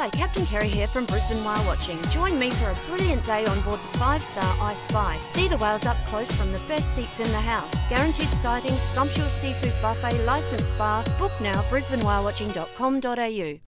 Hi, Captain Kerry here from Brisbane Whale Watching. Join me for a brilliant day on board the five star I Spy. See the whales up close from the best seats in the house. Guaranteed sightings, sumptuous seafood buffet, licensed bar. Book now, brisbanewhalewatching.com.au.